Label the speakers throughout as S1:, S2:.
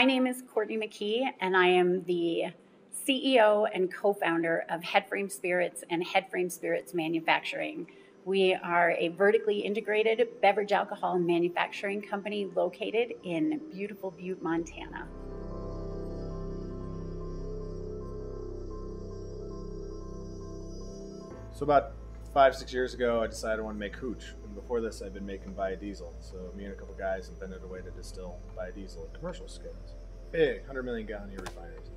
S1: My name is Courtney McKee, and I am the CEO and co founder of Headframe Spirits and Headframe Spirits Manufacturing. We are a vertically integrated beverage alcohol manufacturing company located in beautiful Butte, Montana.
S2: So about five, six years ago, I decided I want to make hooch. And before this, I'd been making biodiesel. So me and a couple guys invented a way to distill biodiesel at commercial scales. Big, 100 million gallon year refineries.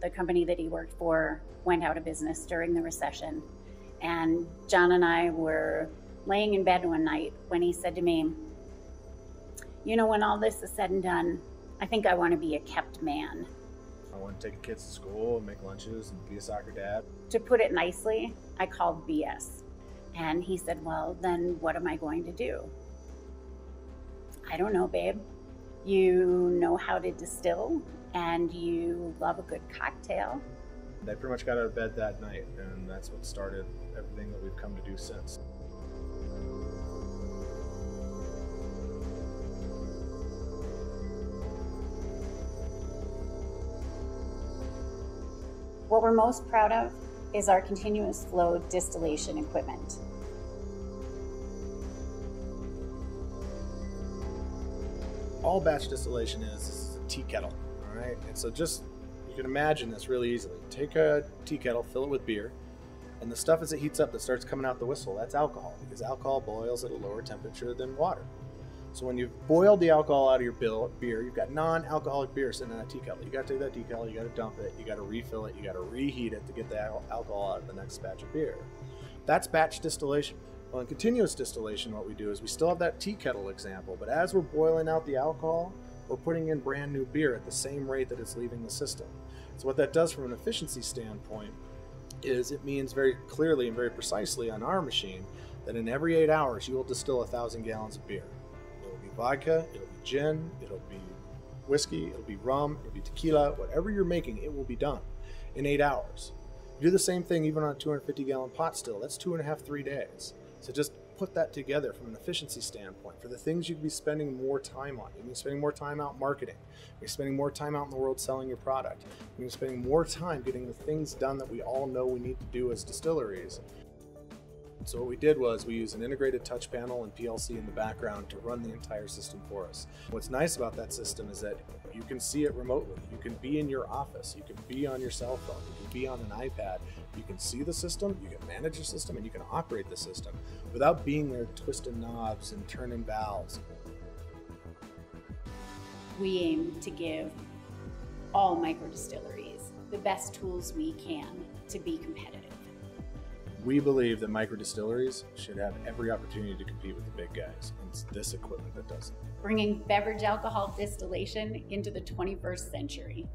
S1: The company that he worked for went out of business during the recession. And John and I were laying in bed one night when he said to me, You know, when all this is said and done, I think I want to be a kept man.
S2: I want to take the kids to school and make lunches and be a soccer dad.
S1: To put it nicely, I called BS. And he said, Well, then what am I going to do? I don't know, babe. You know how to distill and you love a good cocktail.
S2: I pretty much got out of bed that night, and that's what started everything that we've come to do since.
S1: What we're most proud of is our continuous flow distillation equipment.
S2: All batch distillation is, is a tea kettle, all right? And so just, you can imagine this really easily. Take a tea kettle, fill it with beer, and the stuff as it heats up that starts coming out the whistle, that's alcohol, because alcohol boils at a lower temperature than water. So when you've boiled the alcohol out of your beer, you've got non-alcoholic beer sitting in that tea kettle. You got to take that tea kettle, you got to dump it, you got to refill it, you got to reheat it to get the alcohol out of the next batch of beer. That's batch distillation. Well, in continuous distillation, what we do is we still have that tea kettle example, but as we're boiling out the alcohol, we're putting in brand new beer at the same rate that it's leaving the system. So what that does from an efficiency standpoint is it means very clearly and very precisely on our machine that in every eight hours you will distill a thousand gallons of beer. Vodka, it'll be gin, it'll be whiskey, it'll be rum, it'll be tequila, whatever you're making, it will be done in eight hours. You do the same thing even on a 250 gallon pot still. That's two and a half, three days. So just put that together from an efficiency standpoint for the things you'd be spending more time on. You'd be spending more time out marketing. You're spending more time out in the world selling your product. You're spending more time getting the things done that we all know we need to do as distilleries. So what we did was we used an integrated touch panel and PLC in the background to run the entire system for us. What's nice about that system is that you can see it remotely. You can be in your office, you can be on your cell phone, you can be on an iPad. You can see the system, you can manage your system, and you can operate the system without being there twisting knobs and turning valves.
S1: We aim to give all micro distilleries the best tools we can to be competitive.
S2: We believe that micro distilleries should have every opportunity to compete with the big guys, and it's this equipment that does it.
S1: Bringing beverage alcohol distillation into the 21st century.